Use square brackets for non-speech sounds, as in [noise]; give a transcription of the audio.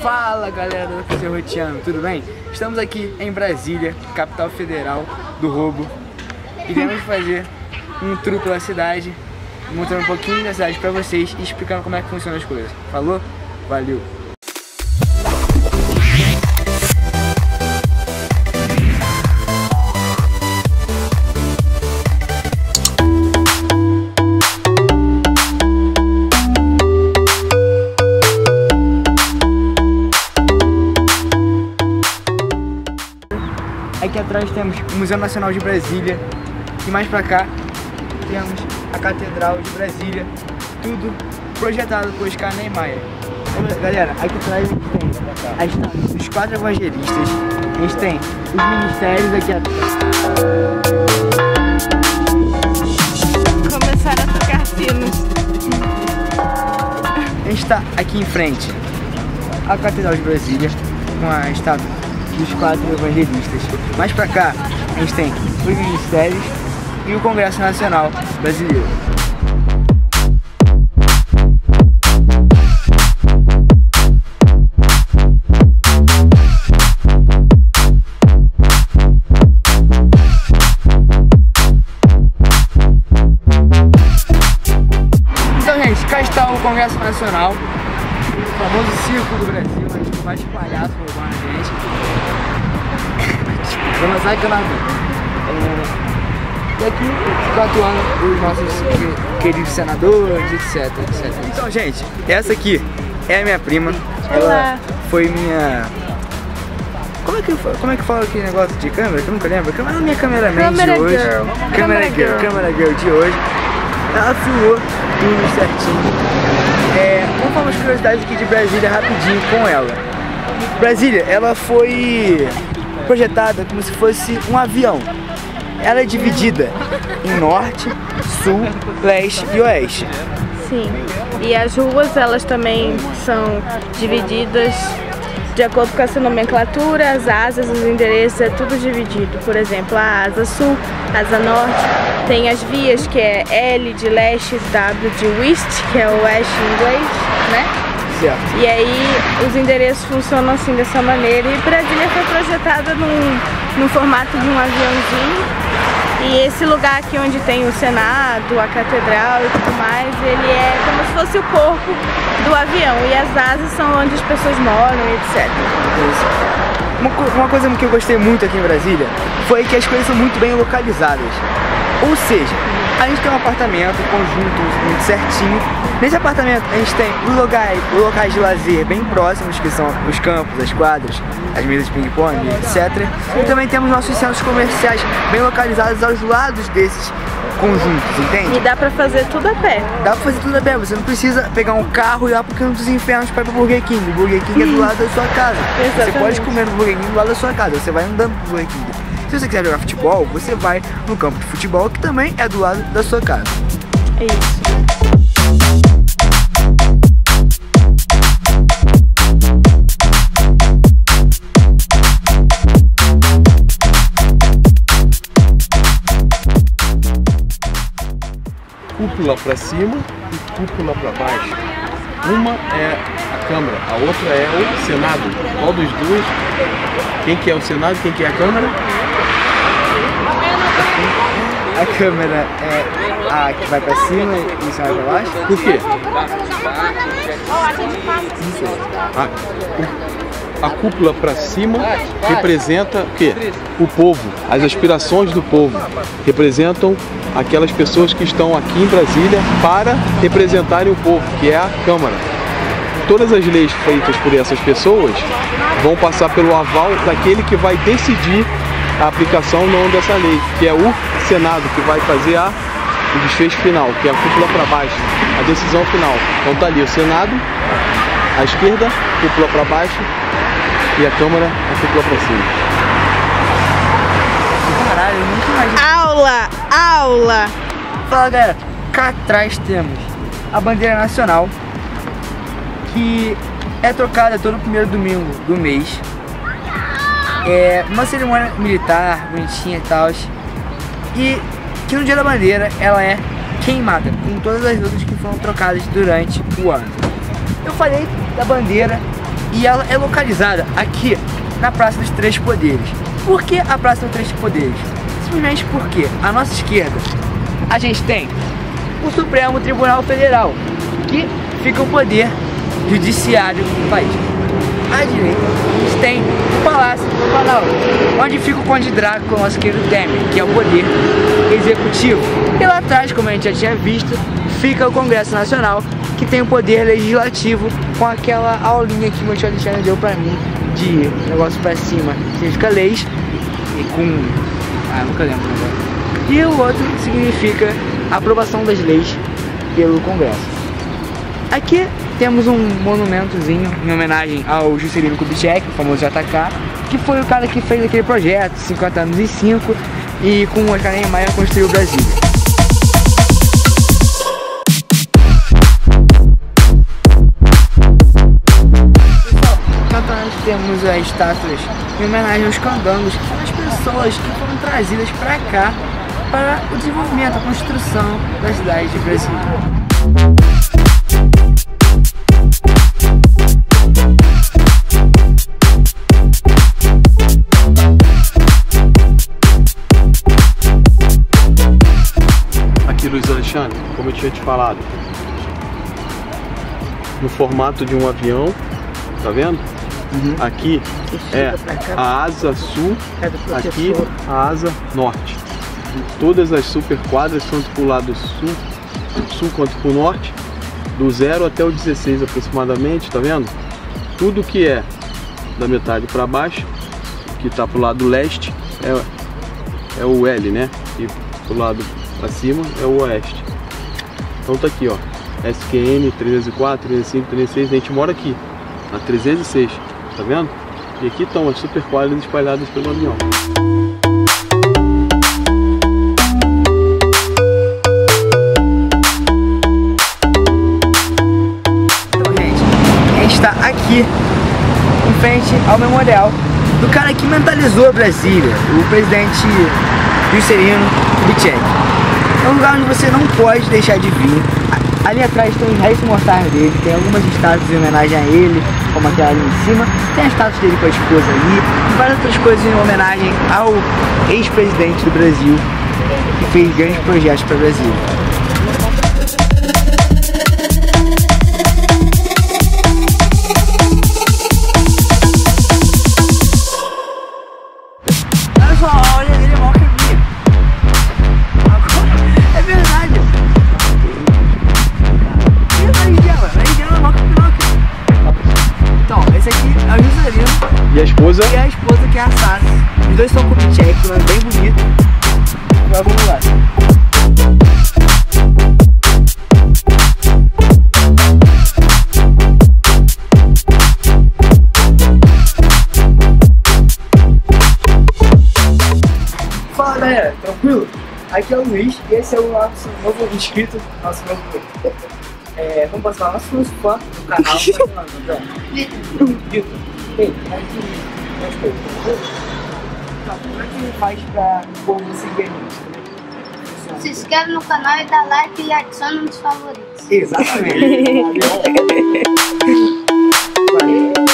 Fala galera do Café Rotiano, tudo bem? Estamos aqui em Brasília, capital federal do roubo E viemos fazer um tour pela cidade Mostrando um pouquinho da cidade pra vocês e explicando como é que funcionam as coisas Falou? Valeu! Aqui atrás temos o Museu Nacional de Brasília e mais pra cá temos a Catedral de Brasília, tudo projetado por Oscar Niemeyer. Galera, aqui atrás a gente tem a estátua dos quatro evangelistas, a gente tem os ministérios aqui atrás. Começaram a tocar sinos. A gente está aqui em frente à Catedral de Brasília com a estátua dos quatro evangelistas. Mais pra cá, a gente tem os ministérios e o Congresso Nacional Brasileiro. Então, gente, cá está o Congresso Nacional, o famoso circo do Brasil, onde mais palhaço roubando a gente. Vamos lá que eu não é, E aqui ficam atuando os nossos que- queridos senadores, etc, etc. Então, gente, essa aqui é a minha prima. Ela Olá. foi minha. Como é, que, como é que fala aquele negócio de câmera? Que eu nunca lembro. É minha cameraman Camera de hoje. girl. Câmera girl. girl. Câmera girl de hoje. Ela filmou tudo certinho. É, vamos falar umas curiosidades aqui de Brasília rapidinho com ela. Brasília, ela foi projetada como se fosse um avião. Ela é dividida em norte, sul, leste e oeste. Sim. E as ruas, elas também são divididas de acordo com essa nomenclatura, as asas, os endereços, é tudo dividido. Por exemplo, a asa sul, asa norte, tem as vias que é L de leste, W de west, que é o oeste em inglês, né? Certo. E aí os endereços funcionam assim dessa maneira. E Brasília foi projetada num, num formato de um aviãozinho. E esse lugar aqui onde tem o Senado, a Catedral e tudo mais, ele é como se fosse o corpo do avião. E as asas são onde as pessoas moram, etc. Uma, uma coisa que eu gostei muito aqui em Brasília foi que as coisas são muito bem localizadas. Ou seja, a gente tem um apartamento, conjunto muito certinho. Nesse apartamento a gente tem os locais, os locais de lazer bem próximos, que são os campos, as quadras, as mesas de ping-pong, etc. E também temos nossos centros comerciais bem localizados aos lados desses conjuntos, entende? E dá pra fazer tudo a pé. Dá pra fazer tudo a pé, você não precisa pegar um carro e ir lá pro canto dos infernos pra ir pro Burger King. O Burger King é do lado da sua casa. Você Exatamente. pode comer no Burger King do lado da sua casa, você vai andando pro Burger King. Se você quiser jogar futebol, você vai no campo de futebol que também é do lado da sua casa. É isso. cúpula para cima e cúpula para baixo. Uma é a Câmara, a outra é o Senado. Qual dos dois? Quem que é o Senado, quem que é a Câmara? A câmera é a que vai pra cima e você vai pra baixo. Por quê? A, a cúpula para cima representa o quê? O povo, as aspirações do povo. Representam aquelas pessoas que estão aqui em Brasília para representarem o povo, que é a Câmara. Todas as leis feitas por essas pessoas vão passar pelo aval daquele que vai decidir a aplicação não dessa lei, que é o Senado, que vai fazer a, o desfecho final, que é a cúpula para baixo, a decisão final. Então tá ali o Senado, a esquerda, cúpula para baixo e a Câmara, a cúpula para cima. Caralho, eu nunca imaginei. Aula! Aula! Fala galera, cá atrás temos a bandeira nacional que é trocada todo primeiro domingo do mês. É uma cerimônia militar, bonitinha e tal. E que no dia da bandeira ela é queimada com todas as outras que foram trocadas durante o ano. Eu falei da bandeira E ela é localizada aqui na Praça dos Três Poderes. Por que a Praça dos Três Poderes? Simplesmente porque à nossa esquerda a gente tem o Supremo Tribunal Federal, que fica o poder judiciário do país. À direita, tem o Palácio do Planalto, onde fica o Conde Drácula, nosso querido Temer, que é o poder executivo. E lá atrás, como a gente já tinha visto, fica o Congresso Nacional, que tem o poder legislativo com aquela aulinha que o meu tio Alexandre deu pra mim de negócio pra cima, significa leis, e com... ah, nunca lembro agora. E o outro significa aprovação das leis pelo Congresso. Aqui temos um monumentozinho em homenagem ao Juscelino Kubitschek, o famoso JK, que foi o cara que fez aquele projeto, 50 anos e 5, e com o Caném Maia construiu o Brasil. temos as estátuas em homenagem aos candangos, que são as pessoas que foram trazidas para cá para o desenvolvimento, a construção da cidade de Brasília. Tinha te falado, no formato de um avião, tá vendo? Uhum. Aqui é a asa sul, aqui a asa norte. Todas as super quadras, tanto para o lado sul, sul quanto para o norte, do 0 até o 16 aproximadamente, tá vendo? Tudo que é da metade para baixo, que está para o lado leste, é, é o L, né? E para o lado para cima é o oeste. Então tá aqui, ó. SQN 304, 305, 306, a gente mora aqui, na 306, tá vendo? E aqui estão as super quadras espalhadas pelo avião. Então, gente, a gente está aqui em frente ao memorial do cara que mentalizou Brasília, o presidente Juscelino Kubitschek. É um lugar onde você não pode deixar de vir. Ali atrás tem os restos mortais dele, tem algumas estátuas em homenagem a ele, como aquela ali em cima. Tem a estátua dele com a esposa ali, e várias outras coisas em homenagem ao ex-presidente do Brasil, que fez grandes projetos para o Brasil. Esposa e a esposa que é a Sara. Os dois são Kubitschek, é bem bonito. Agora vamos lá. Fala galera, tranquilo? Aqui é o Luiz e esse é o nosso novo inscrito, nosso novo. É, como posso falar? Nosso fã do canal. [laughs] O? Vitor. Ei, mas que. Mas. Então, como é que faz pra povo seguir a gente? Se inscreve no canal e dá like e adiciona nos favoritos. Exatamente. [laughs]